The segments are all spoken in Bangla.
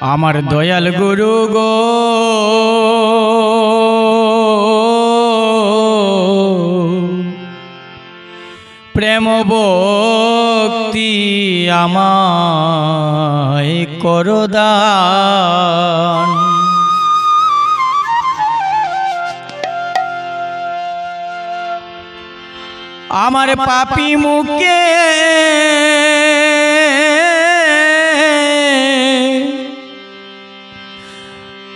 আমার দয়াল গুরু গো। প্রেম ভক্তি আমায় করদান আমার পাপি মুখে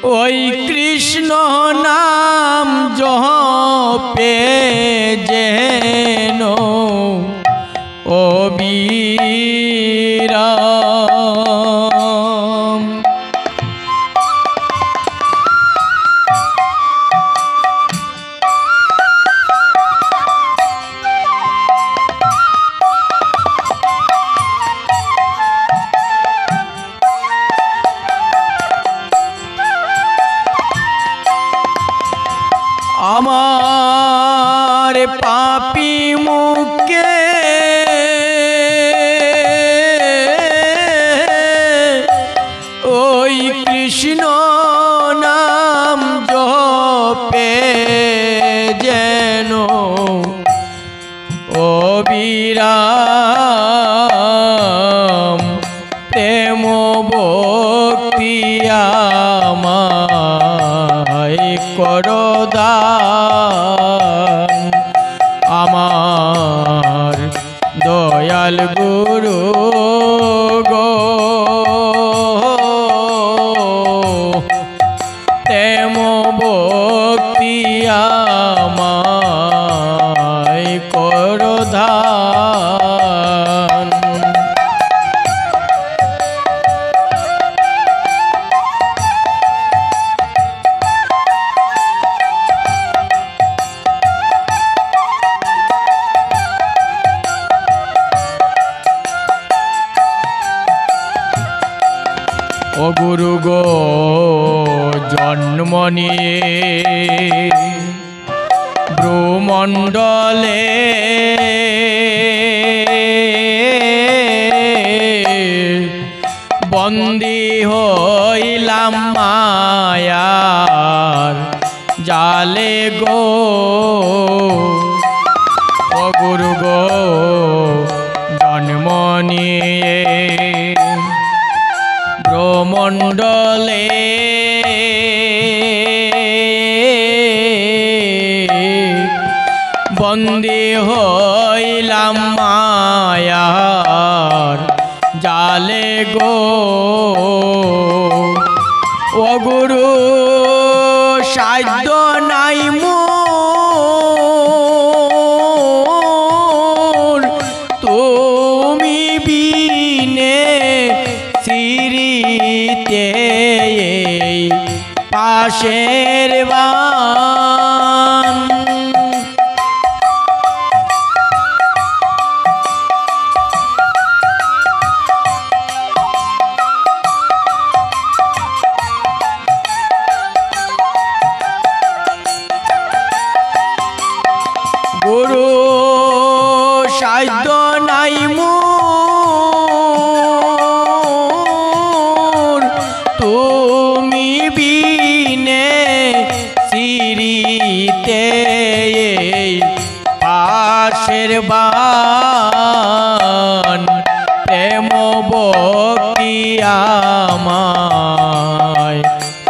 ওই কৃষ্ণ নাম জপে যেন ও পাপি মুখে। ওই কৃষ্ণ নাম জপে যেন ও বিরাম প্রেম ভক্তি আমায় করদান আমার দয়াল গুরু গো। ও গুরু গো জন্ম নিয়ে ভ্রুমণ্ডলে বন্দি হইলাম মায়ার জালে গো। গুরু গো ব্রমণ্ডলে বন্দি হইলাম মায়ার জালে গো। আসে আমায়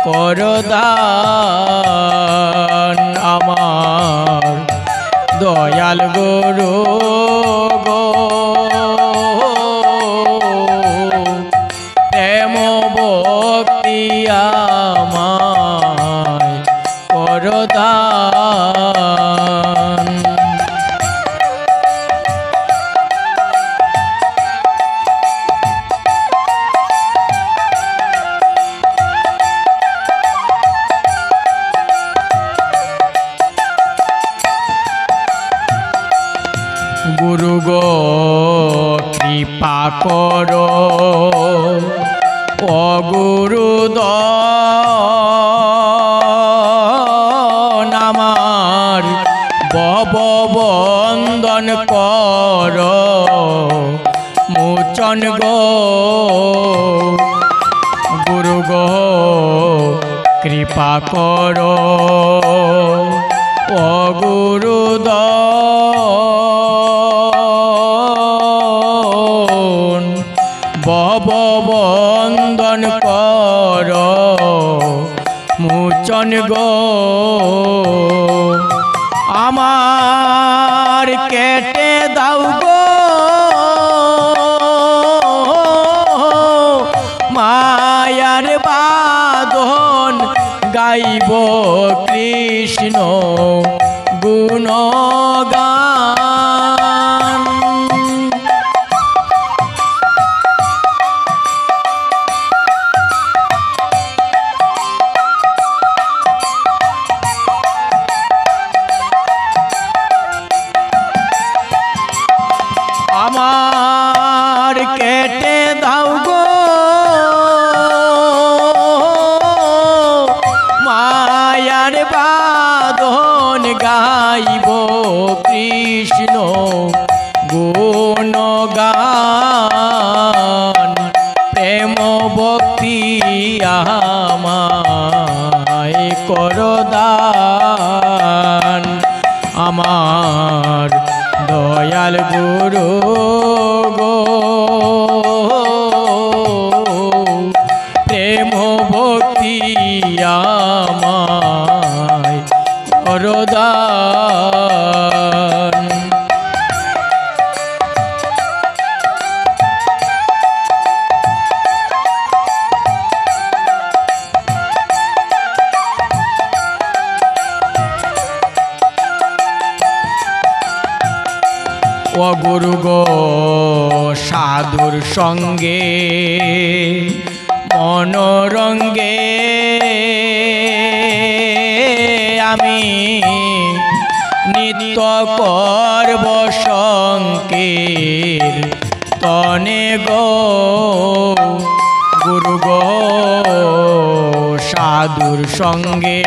করদান আমার দয়াল গুরু গো। প্রেম ভক্তি আমায় কৃপা কর। ও গুরু নামার বব বন্দন কর। মোচন গো, গুরু গো, কৃপা কর। ও গুরুদন বন্দন কর মুচন গো। আমার কেটে দাও গো। মায়ার বাদন গাইব কৃষ্ণ। করদান। আমার দয়াল গুরু গো প্রেম ভক্তি আমায় করদান। ও গুরু গো, সাধুর সঙ্গে, মনোরঙ্গে আমি নিত্য করব সংকের তনে গো। গুরু গো, সাধুর সঙ্গে,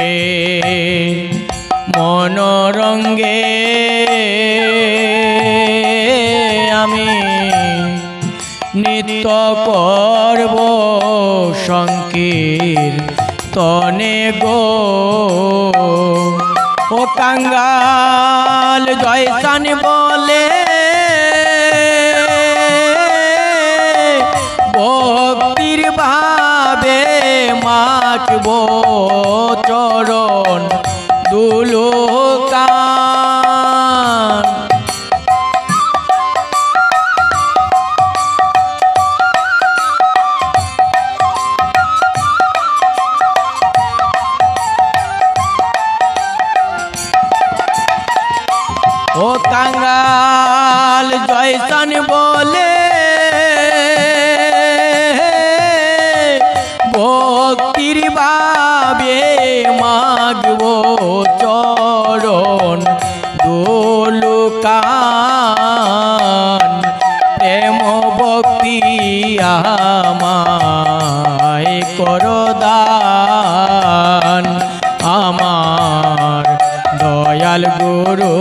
মনোরঙ্গে নিত্য করব সংকীর তনে গো। ও কাঙ্গাল জয়সান বলে। ভক্তির ভাবে চরণ দুলোকান জয়সান বলে। ভক্তির বাবে মাগব চরণ দোলকান প্রেম ভক্তি আমায় করদান আমার দয়াল গুরু